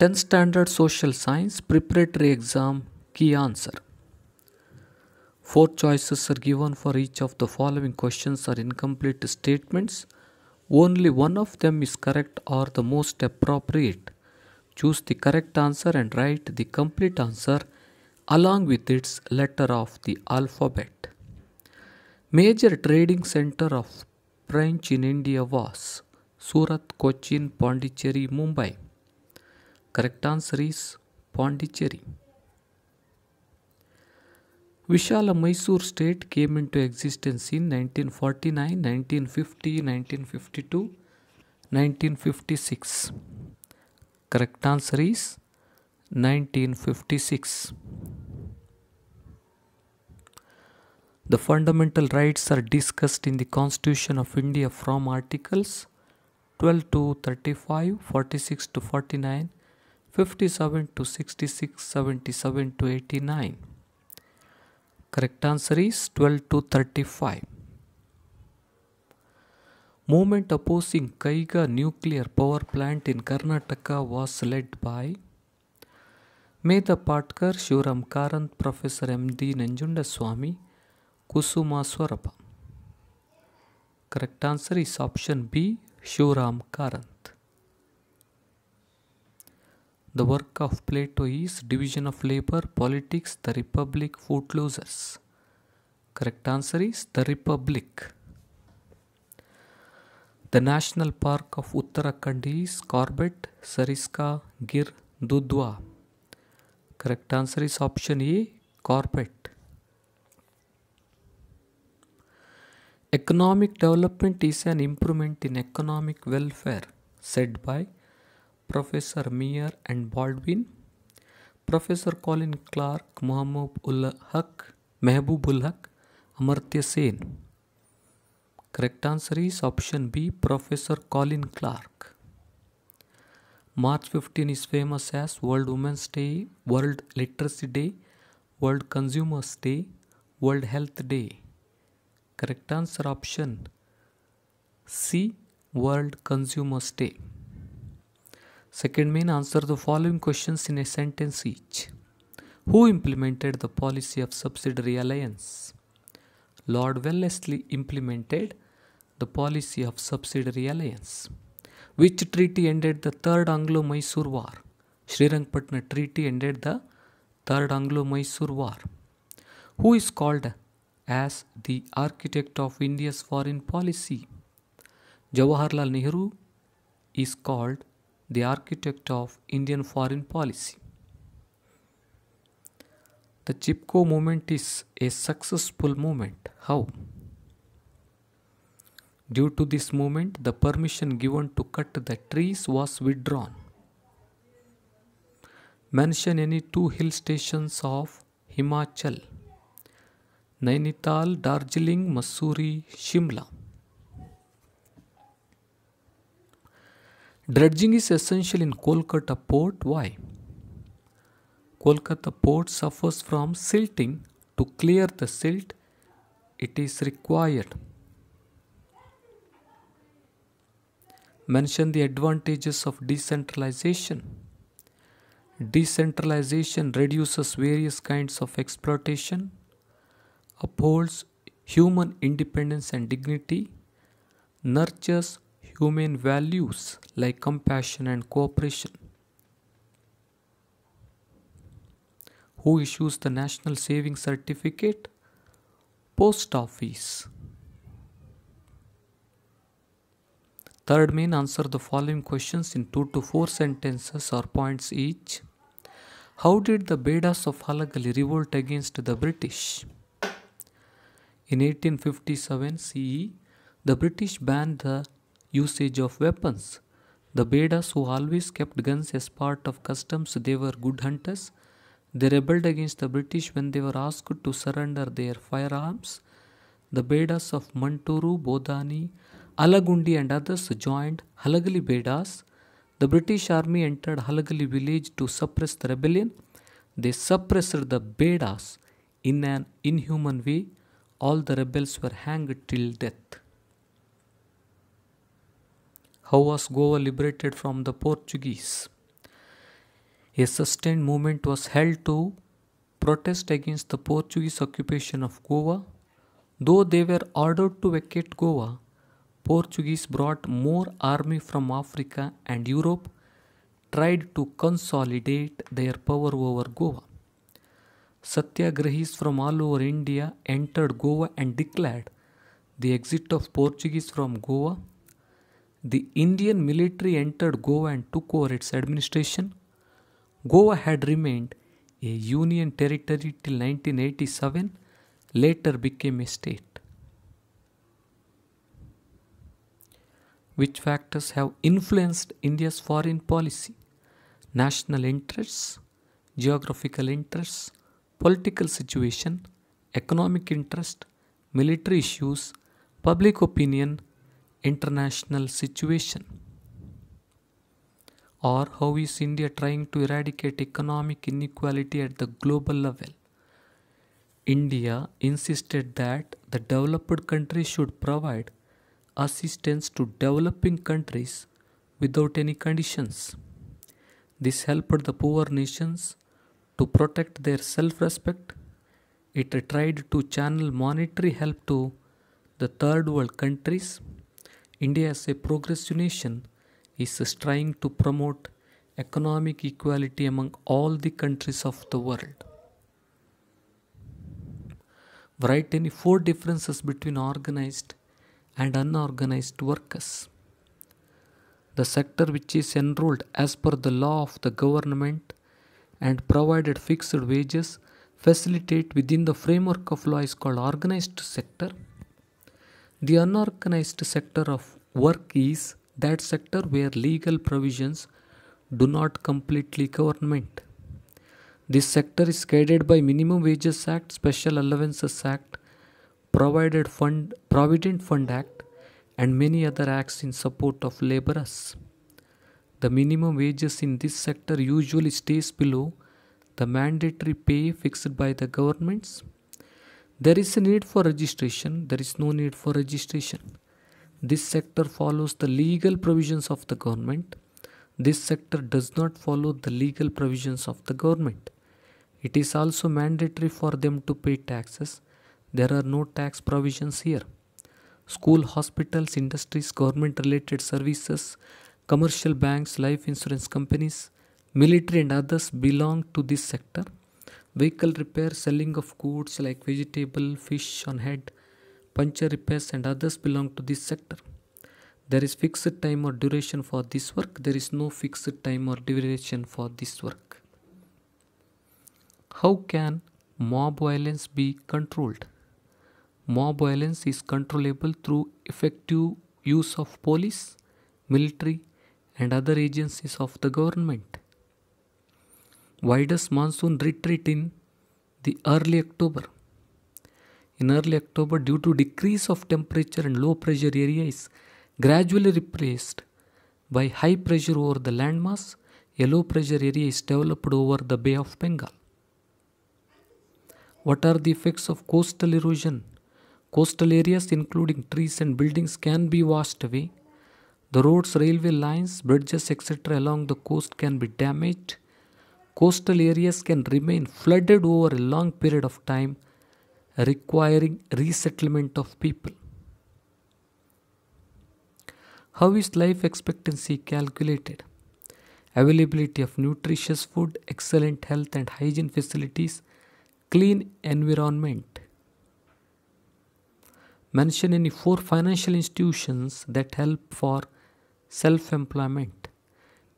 10th Standard Social Science Preparatory Exam Key Answer. Four choices are given for each of the following questions are incomplete statements. Only one of them is correct or the most appropriate. Choose the correct answer and write the complete answer along with its letter of the alphabet. Major trading center of French in India was Surat, Cochin, Pondicherry, Mumbai. Correct answer is Pondicherry. Vishala state came into existence in 1949, 1950, 1952, 1956. Correct answer is 1956. The fundamental rights are discussed in the Constitution of India from Articles 12 to 35, 46 to 49, 57 to 66, 77 to 89. Correct answer is 12 to 35. Movement opposing Kaiga nuclear power plant in Karnataka was led by Medha Patkar, Shivaram Karanth, Professor M.D. Nanjundaswamy, Kusuma Sorab. Correct answer is option B, Shivaram Karanth. The work of Plato is Division of Labor, Politics, The Republic, Footloosers. Correct answer is The Republic. The National Park of Uttarakhand is Corbett, Sariska, Gir, Dudhwa. Correct answer is option A, Corbett. Economic development is an improvement in economic welfare, said by Professor Meier and Baldwin, Professor Colin Clark, Muhammad Haq, Mehboob Haq, Amartya Sen. Correct answer is option B, Professor Colin Clark. March 15 is famous as World Women's Day, World Literacy Day, World Consumers Day, World Health Day. Correct answer option C, World Consumers Day. Second main answer the following questions in a sentence each. Who implemented the policy of subsidiary alliance? Lord Wellesley implemented the policy of subsidiary alliance. Which treaty ended the Third Anglo-Mysore War? Srirangpatna Treaty ended the Third Anglo-Mysore War. Who is called as the architect of India's foreign policy? Jawaharlal Nehru is called the architect of Indian foreign policy. The Chipko movement is a successful movement. How? Due to this movement, the permission given to cut the trees was withdrawn. Mention any two hill stations of Himachal Nainital, Darjeeling, Mussoorie, Shimla. Dredging is essential in Kolkata port. Why? Kolkata port suffers from silting. To clear the silt, it is required. Mention the advantages of decentralization. Decentralization reduces various kinds of exploitation, upholds human independence and dignity, nurtures human values like compassion and cooperation. Who issues the National Saving Certificate? Post Office. Third main answer the following questions in 2 to 4 sentences or points each. How did the Bedas of Halagali revolt against the British? In 1857 CE, the British banned the usage of weapons. The Bedas, who always kept guns as part of customs, they were good hunters. They rebelled against the British when they were asked to surrender their firearms. The Bedas of Manturu, Bodani, Alagundi, and others joined Halagali Bedas. The British army entered Halagali village to suppress the rebellion. They suppressed the Bedas in an inhuman way. All the rebels were hanged till death. How was Goa liberated from the Portuguese? A sustained movement was held to protest against the Portuguese occupation of Goa. Though they were ordered to vacate Goa, Portuguese brought more army from Africa and Europe tried to consolidate their power over Goa. Satyagrahis from all over India entered Goa and declared the exit of Portuguese from Goa. The Indian military entered Goa and took over its administration. Goa had remained a union territory till 1987, later became a state. Which factors have influenced India's foreign policy? National interests, geographical interests, political situation, economic interest, military issues, public opinion, international situation. Or how is India trying to eradicate economic inequality at the global level? India insisted that the developed countries should provide assistance to developing countries without any conditions. This helped the poor nations to protect their self respect, it tried to channel monetary help to the third world countries. India, as a progressive nation, is trying to promote economic equality among all the countries of the world. Write any four differences between organized and unorganized workers. The sector which is enrolled as per the law of the government and provided fixed wages facilitate within the framework of law is called organized sector. The unorganized sector of work is that sector where legal provisions do not completely government. This sector is guided by Minimum Wages Act, Special Allowances Act, Provided Fund, Provident Fund Act, and many other acts in support of laborers. The minimum wages in this sector usually stays below the mandatory pay fixed by the governments. There is a need for registration, there is no need for registration. This sector follows the legal provisions of the government. This sector does not follow the legal provisions of the government. It is also mandatory for them to pay taxes. There are no tax provisions here. School, hospitals, industries, government related services, commercial banks, life insurance companies, military and others belong to this sector. Vehicle repair, selling of goods like vegetable, fish on head, puncture repairs and others belong to this sector. There is fixed time or duration for this work. There is no fixed time or duration for this work. How can mob violence be controlled? Mob violence is controllable through effective use of police, military, and other agencies of the government. Why does monsoon retreat in the early October? In early October, due to decrease of temperature and low pressure area is gradually replaced by high pressure over the landmass, a low pressure area is developed over the Bay of Bengal. What are the effects of coastal erosion? Coastal areas, including trees and buildings, can be washed away the roads, railway lines, bridges, etc. along the coast can be damaged. Coastal areas can remain flooded over a long period of time, requiring resettlement of people. How is life expectancy calculated? Availability of nutritious food, excellent health and hygiene facilities, clean environment. Mention any four financial institutions that help for self-employment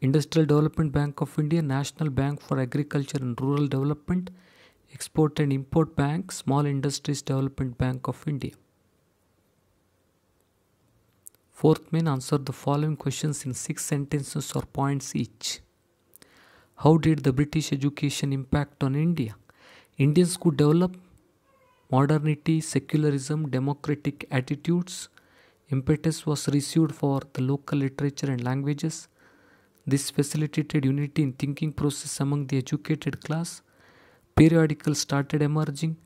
industrial development bank of india national bank for agriculture and rural development export and import bank small industries development bank of india. Fourth main answer the following questions in six sentences or points each. How did the british education impact on india? Indians could develop modernity secularism democratic attitudes. Impetus was received for the local literature and languages. This facilitated unity in thinking process among the educated class. Periodicals started emerging.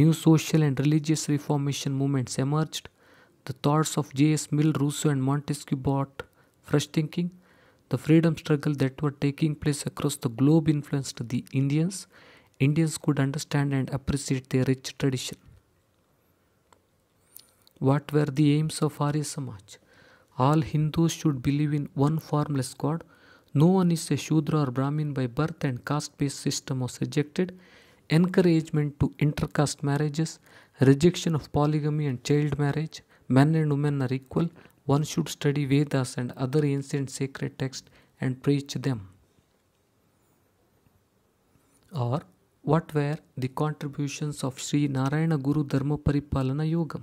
New social and religious reformation movements emerged. The thoughts of J.S. Mill, Rousseau, and Montesquieu brought fresh thinking. The freedom struggle that were taking place across the globe influenced the Indians. Indians could understand and appreciate their rich tradition. What were the aims of Arya Samaj? All Hindus should believe in one formless God. No one is a Shudra or Brahmin by birth, and caste based system was rejected. Encouragement to intercaste marriages, rejection of polygamy and child marriage. Men and women are equal. One should study Vedas and other ancient sacred texts and preach them. Or, what were the contributions of Sri Narayana Guru Dharma Paripalana Yogam?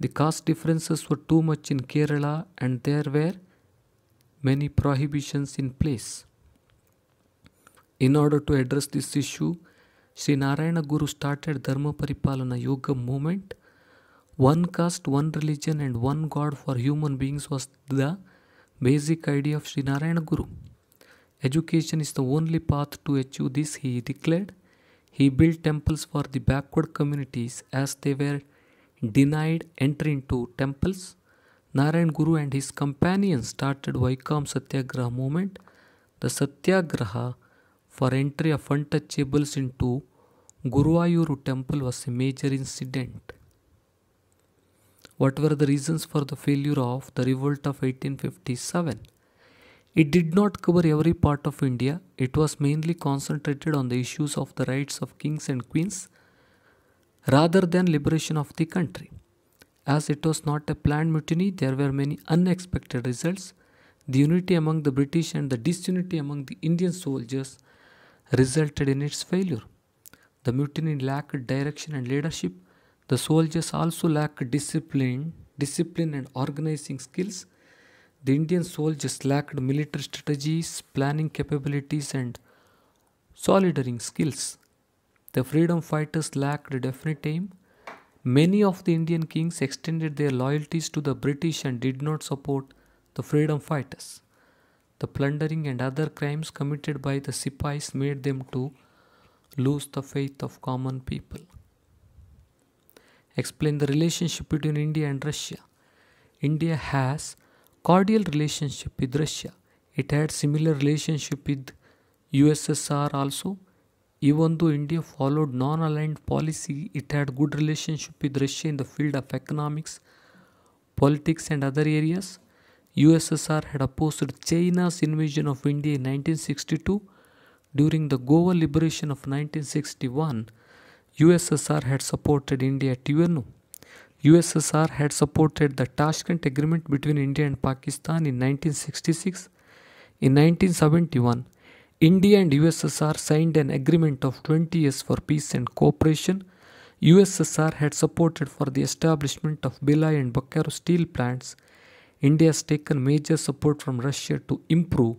The caste differences were too much in Kerala and there were many prohibitions in place. In order to address this issue, Sri Narayana Guru started Dharma Paripalana Yoga movement. One caste, one religion, and one God for human beings was the basic idea of Sri Narayana Guru. Education is the only path to achieve this, he declared. He built temples for the backward communities as they were denied entry into temples. Narayan Guru and his companions started Vaikom Satyagraha movement. The Satyagraha for entry of untouchables into Guruvayuru temple was a major incident. What were the reasons for the failure of the revolt of 1857? It did not cover every part of India. It was mainly concentrated on the issues of the rights of kings and queens rather than liberation of the country. As it was not a planned mutiny, there were many unexpected results. The unity among the British and the disunity among the Indian soldiers resulted in its failure. The mutiny lacked direction and leadership. The soldiers also lacked discipline, discipline and organizing skills. The Indian soldiers lacked military strategies, planning capabilities, and soldiering skills. The freedom fighters lacked definite aim. Many of the Indian kings extended their loyalties to the British and did not support the freedom fighters. The plundering and other crimes committed by the Sipais made them to lose the faith of common people. Explain the relationship between India and Russia. India has cordial relationship with Russia. It had similar relationship with USSR also even though India followed non-aligned policy, it had good relationship with Russia in the field of economics, politics and other areas. USSR had opposed China's invasion of India in 1962. During the Goa liberation of 1961, USSR had supported India at UNO. USSR had supported the Tashkent Agreement between India and Pakistan in 1966. In 1971, India and USSR signed an agreement of 20 years for peace and cooperation. USSR had supported for the establishment of Bhilai and Bokaro steel plants. India has taken major support from Russia to improve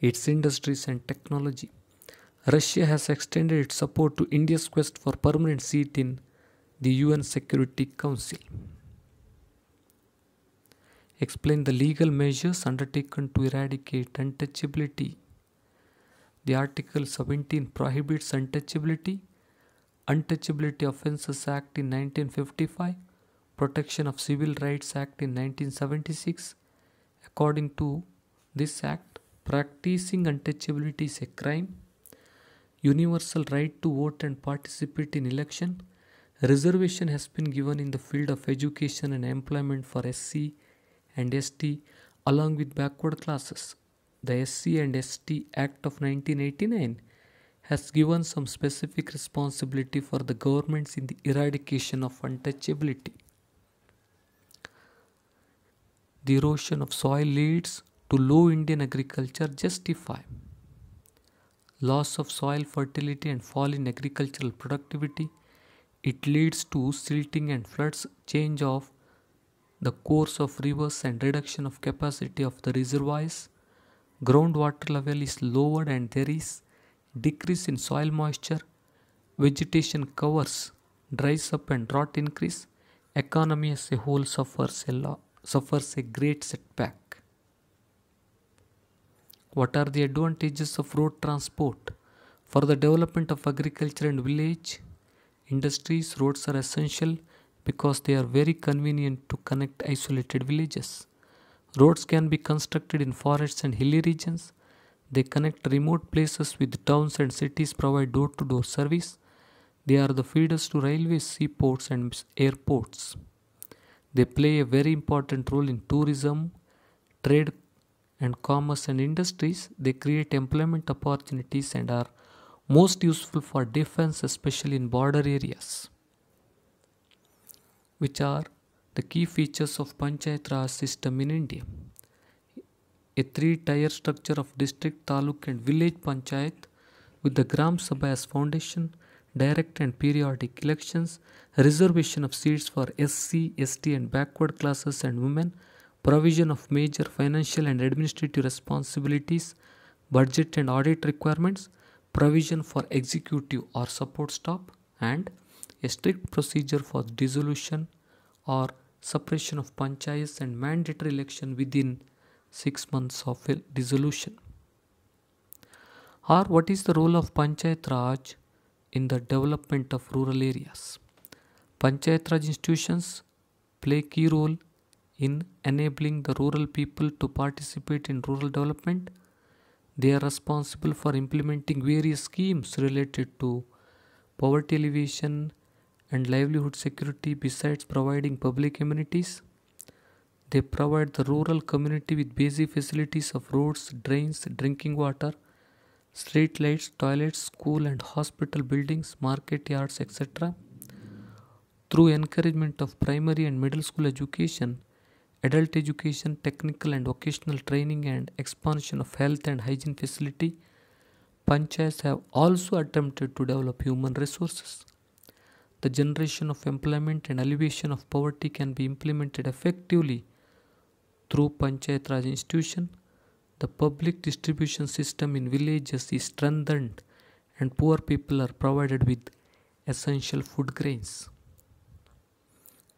its industries and technology. Russia has extended its support to India's quest for permanent seat in the UN Security Council. Explain the legal measures undertaken to eradicate untouchability the Article 17 prohibits untouchability. Untouchability Offences Act in 1955, Protection of Civil Rights Act in 1976. According to this act, practicing untouchability is a crime. Universal right to vote and participate in election. Reservation has been given in the field of education and employment for SC and ST along with backward classes the SC and ST Act of 1989 has given some specific responsibility for the governments in the eradication of untouchability. The erosion of soil leads to low Indian agriculture justify loss of soil fertility and fall in agricultural productivity. It leads to silting and floods, change of the course of rivers and reduction of capacity of the reservoirs groundwater level is lowered and there is decrease in soil moisture. Vegetation covers dries up and drought increase. Economy as a whole suffers a suffers a great setback. What are the advantages of road transport? For the development of agriculture and village industries roads are essential because they are very convenient to connect isolated villages Roads can be constructed in forests and hilly regions. They connect remote places with towns and cities, provide door to door service. They are the feeders to railways, seaports, and airports. They play a very important role in tourism, trade, and commerce and industries. They create employment opportunities and are most useful for defense, especially in border areas. Which are the key features of Panchayat Raj system in India? A three-tier structure of district, taluk, and village panchayat with the Gram Sabha as foundation, direct and periodic elections, reservation of seats for SC, ST, and backward classes and women, provision of major financial and administrative responsibilities, budget and audit requirements, provision for executive or support staff, and a strict procedure for dissolution or suppression of panchayats and mandatory election within six months of dissolution. Or what is the role of Panchayat Raj in the development of rural areas? Panchayat Raj institutions play key role in enabling the rural people to participate in rural development. They are responsible for implementing various schemes related to poverty alleviation and livelihood security besides providing public amenities. They provide the rural community with basic facilities of roads, drains, drinking water, street lights, toilets, school and hospital buildings, market yards, etc. Through encouragement of primary and middle school education, adult education, technical and vocational training, and expansion of health and hygiene facility, panchayats have also attempted to develop human resources. The generation of employment and alleviation of poverty can be implemented effectively through Panchayat Raj institution. The public distribution system in villages is strengthened and poor people are provided with essential food grains.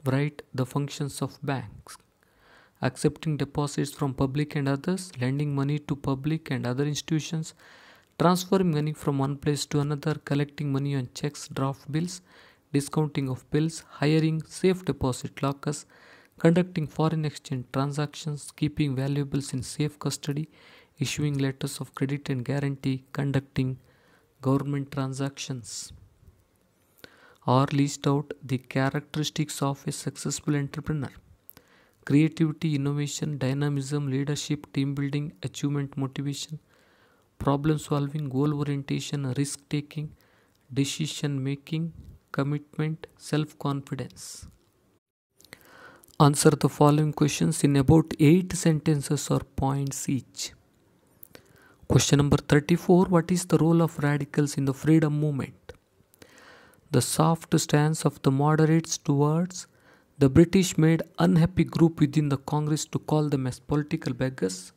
Write the functions of banks accepting deposits from public and others, lending money to public and other institutions, transferring money from one place to another, collecting money on checks, draft bills, discounting of bills, hiring safe deposit lockers, conducting foreign exchange transactions, keeping valuables in safe custody, issuing letters of credit and guarantee, conducting government transactions. Or list out the characteristics of a successful entrepreneur creativity, innovation, dynamism, leadership, team building, achievement, motivation, problem solving, goal orientation, risk taking, decision making, commitment, self confidence. Answer the following questions in about 8 sentences or points each. Question number 34 What is the role of radicals in the freedom movement? The soft stance of the moderates towards the British made unhappy group within the Congress to call them as political beggars.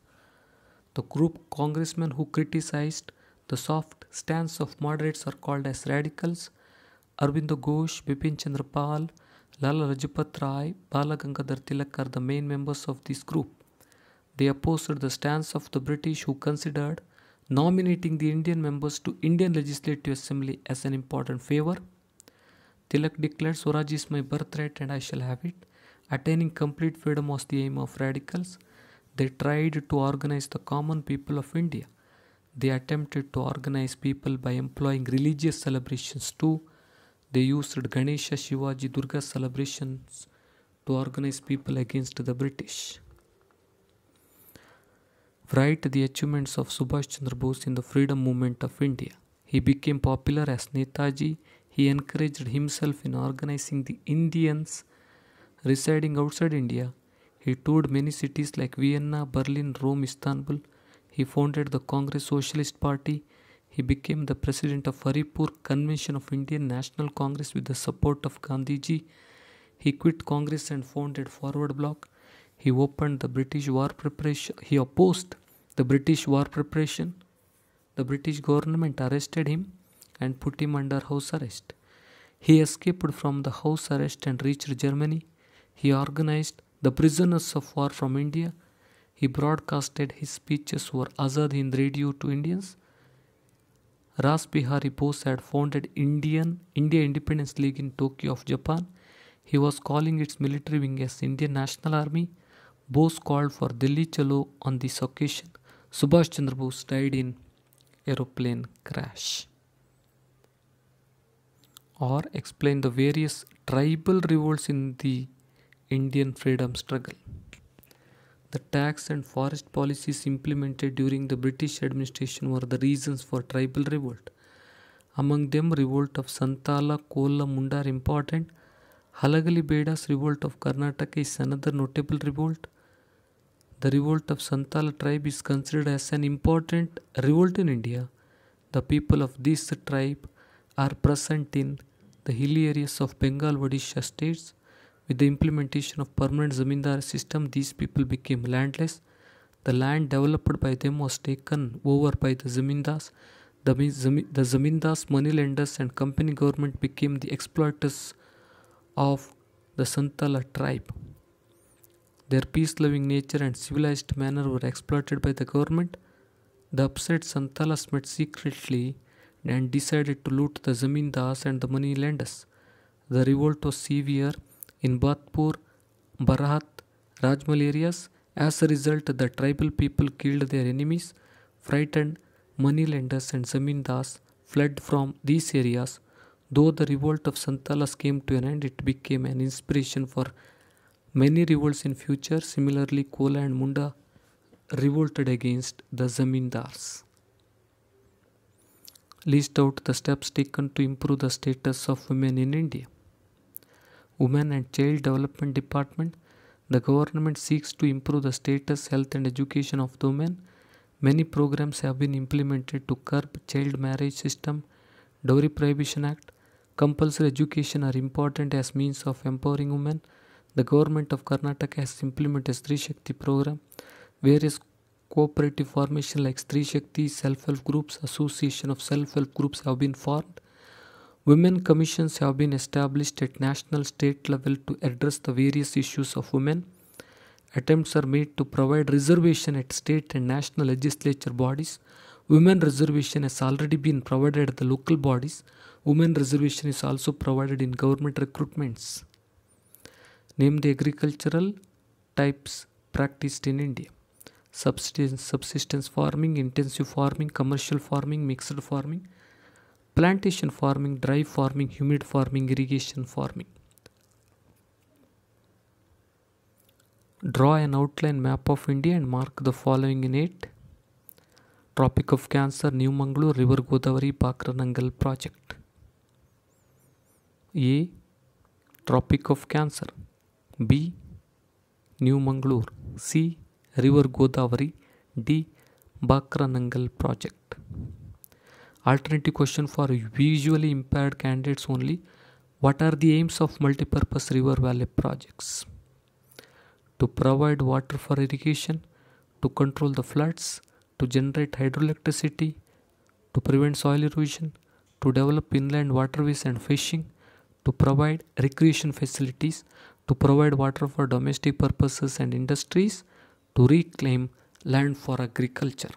The group congressmen who criticized the soft stance of moderates are called as radicals. Arvindo Ghosh, Bipin Chandra Pal, Lala Rajpat Rai, Bala Gangadhar Tilak are the main members of this group. They opposed the stance of the British who considered nominating the Indian members to Indian Legislative Assembly as an important favor. Tilak declared Swaraj is my birthright and I shall have it. Attaining complete freedom was the aim of radicals. They tried to organize the common people of India. They attempted to organize people by employing religious celebrations too. They used Ganesha, Shivaji, Durga celebrations to organize people against the British. Write the achievements of Subhash Chandra Bose in the freedom movement of India. He became popular as Netaji he encouraged himself in organizing the Indians residing outside India. He toured many cities like Vienna, Berlin, Rome, Istanbul. He founded the Congress Socialist Party. He became the president of Haripura Convention of Indian National Congress with the support of Gandhiji. He quit Congress and founded Forward Bloc. He opened the British war preparation. He opposed the British war preparation. The British government arrested him and put him under house arrest. He escaped from the house arrest and reached Germany. He organized the prisoners of war from India. He broadcasted his speeches over Azad Hind Radio to Indians. Ras Bihari Bose had founded Indian India Independence League in Tokyo of Japan. He was calling its military wing as Indian National Army. Bose called for Delhi Chalo on this occasion. Subhash Chandra Bose died in aeroplane crash. Or explain the various tribal revolts in the Indian freedom struggle. The tax and forest policies implemented during the British administration were the reasons for tribal revolt. Among them, revolt of Santala, Kola, Munda are important. Halagali Beda's revolt of Karnataka is another notable revolt. The revolt of Santala tribe is considered as an important revolt in India. The people of this tribe are present in the hilly areas of Bengal Odisha states with the implementation of permanent zamindar system, these people became landless. The land developed by them was taken over by the zamindars. The, the zamindars, moneylenders, and company government became the exploiters of the Santala tribe. Their peace loving nature and civilized manner were exploited by the government. The upset Santalas met secretly and decided to loot the zamindars and the moneylenders. The revolt was severe in Badpur, Barahat, Rajmal areas. As a result, the tribal people killed their enemies, frightened moneylenders and zamindars fled from these areas. Though the revolt of Santalas came to an end, it became an inspiration for many revolts in future. Similarly, Kola and Munda revolted against the zamindars. List out the steps taken to improve the status of women in India. Women and Child Development Department, the government seeks to improve the status, health, and education of the women. Many programs have been implemented to curb child marriage system, Dowry Prohibition Act. Compulsory education are important as means of empowering women. The government of Karnataka has implemented Stri Shakti program. Various cooperative formations like Stri Shakti, self-help groups, association of self-help groups have been formed. Women commissions have been established at national state level to address the various issues of women. Attempts are made to provide reservation at state and national legislature bodies. Women reservation has already been provided at the local bodies. Women reservation is also provided in government recruitments. Name the agricultural types practiced in India. Subsistence, subsistence farming, intensive farming, commercial farming, mixed farming plantation farming, dry farming, humid farming, irrigation farming. Draw an outline map of India and mark the following in it. Tropic of Cancer, New Mangalore, River Godavari, Bhakra Nangal project. A. Tropic of Cancer. B. New Mangalore. C. River Godavari. D. Bhakra Nangal project. Alternative question for visually impaired candidates only. What are the aims of multipurpose river valley projects? To provide water for irrigation, to control the floods, to generate hydroelectricity, to prevent soil erosion, to develop inland waterways and fishing, to provide recreation facilities, to provide water for domestic purposes and industries, to reclaim land for agriculture.